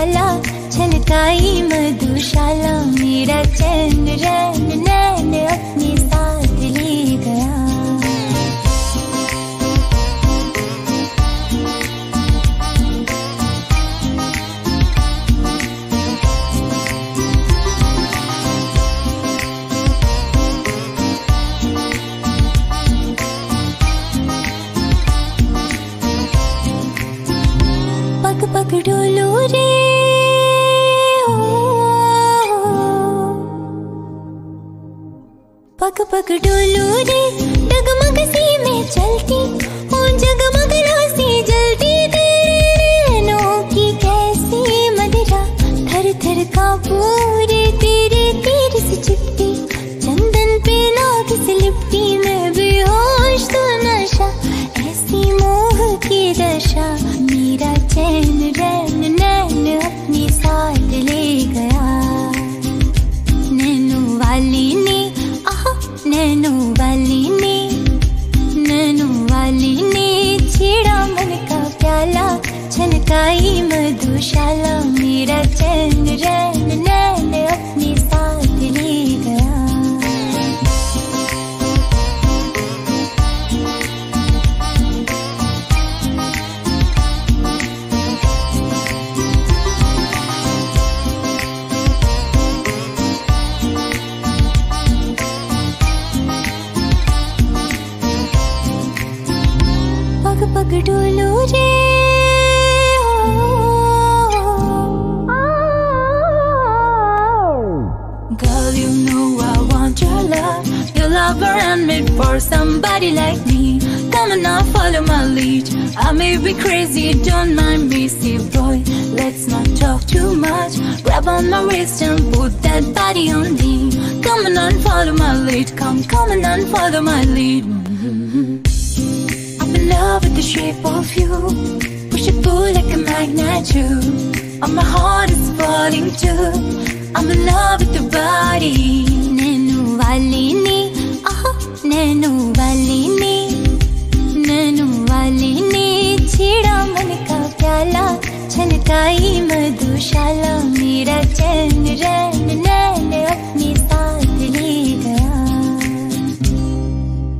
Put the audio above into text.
का छलकाई मधुशाला मेरा चैन रैन नैन अपने साथ ले गया। पग डोलो रे पग पग डोलो रे डगमग सी में चलती ओ जगमग सी नैनो वाली ने नैनो वाली ने छेड़ा मन का प्याला छलकाई मधुशाला मेरा चैन रैन Girl, you know I want your love Your for somebody like me. Come on follow my lead. I may be crazy, don't mind me See boy, let's not talk too much. Grab on my waist and put that body on me. Come on and follow my lead Come, come and follow my lead. I'm in love with the shape of you. Push and pull like a magnet too. And my heart is falling too. I'm in love with your body. Nainu वाली ने आह नैनू वाली ने नैनू वाली ने छेड़ा मन का प्याला छलकाई मधुशाला मेरा चैन रैन